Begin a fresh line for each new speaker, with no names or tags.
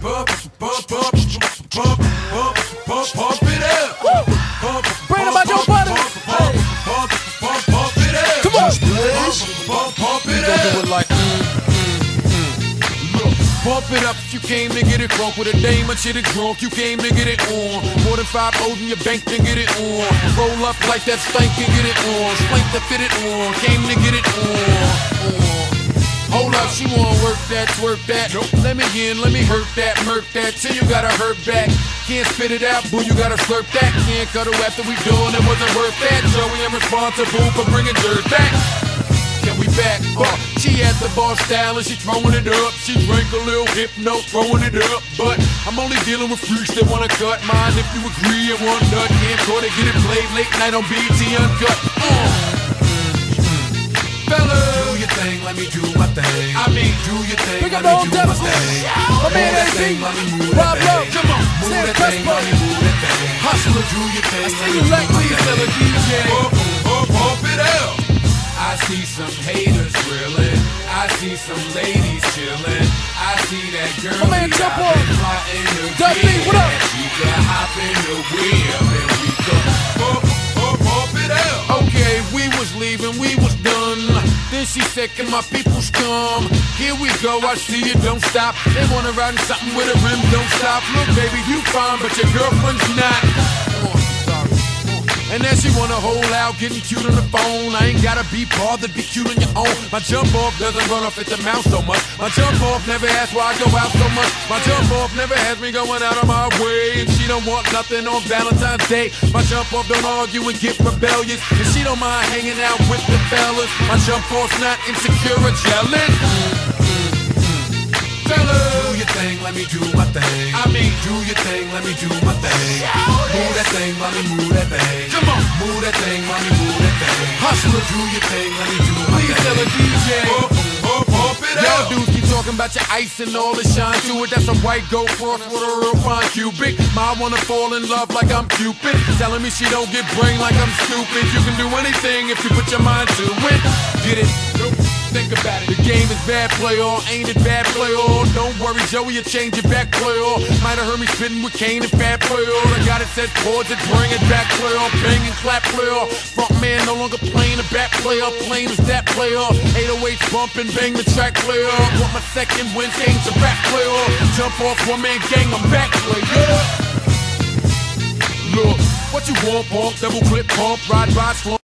bump, bump, bump, bump, bump, bump, pump it up. Bump,
Bring
bump,
about your
bump,
buddy.
Bump, bump, bump, bump, bump it up.
Come on.
Bump, bump, pump it
Gonna do it like,
Bump it up if you came to get it drunk with a dame and shit it drunk. You came to get it on. More than five O's in your bank to get it on. Roll up like that stank and get it on. Spank to fit it on. Came to get it on. on. Up, she wanna work that, twerk that. Nope. Let me in, let me hurt that, murk that. Till you gotta hurt back. Can't spit it out, boo, you gotta slurp that. Can't cut her after we doing it wasn't worth that. Joey, I'm responsible for bringing dirt back. Can we back up? She at the bar style and she throwing it up. She drank a little hypno, throwing it up. But I'm only dealing with freaks that wanna cut mine. If you agree, and one nut can't it, get it played late night on BET Uncut. Uh. Fellas,
Do your thing, let me do do your thing,
Pick up the
do
old
my
devil.
thing.
My man
Move that
AC.
thing, let me move
Rob
that
Lowe.
Come on.
Move
Stand
that thing,
Crespo.
let me move that thing.
Hustler.
do your thing, let
see you
do
like
my
these
thing.
other DJ.
Pump, pump, pump it out.
I see some haters grilling. I see some ladies chilling. I see that girl.
My man Temple. Doug B, what up?
She can hop in the whip and we go.
Pump, pump, pump it out. Okay, we was leaving, we was done. Then she said, my peoples come? Here we go, I see you, don't stop. They wanna ride in something with a rim, don't stop. Look, baby, you fine, but your girlfriend's not. And then she wanna hold out, getting cute on the phone. I ain't gotta be bothered, be cute on your own. My jump off doesn't run off at the mouth so much. My jump off never asks why I go out so much. My jump off never has me going out of my way. Don't want nothing on Valentine's Day. My jump off don't argue and get rebellious. And she don't mind hanging out with the fellas. My jump off's not insecure or jealous. Fellas.
Do your thing, let me do my thing.
I mean,
do your thing, let me do my thing. Move that thing, me move that thing.
Come on.
Move that thing, me move that thing.
Hustler.
do your thing, let me do my
Please tell a
thing.
DJ.
Pump, it
Y'all
out.
Talking about your ice and all the shine to it. That's a white gold cross with a real fine cubic. Ma wanna fall in love like I'm Cupid. Telling me she don't get brain like I'm stupid. You can do anything if you put your mind to it. Get it? Think about it. The game is bad play all, ain't it bad play all? Don't worry, Joey, you change it back play all. Might have heard me spitting with Kane and Fat play all. I got it set towards it, bring it back play all. Bang and clap play all. Front man no longer playing the back play all. Plain as that play all. 808 bumping, bang the track play all. Want my second win, change the rap play all. Jump off one man gang, I'm back play yeah. Look, what you want, pump, double clip pump, ride by, slump.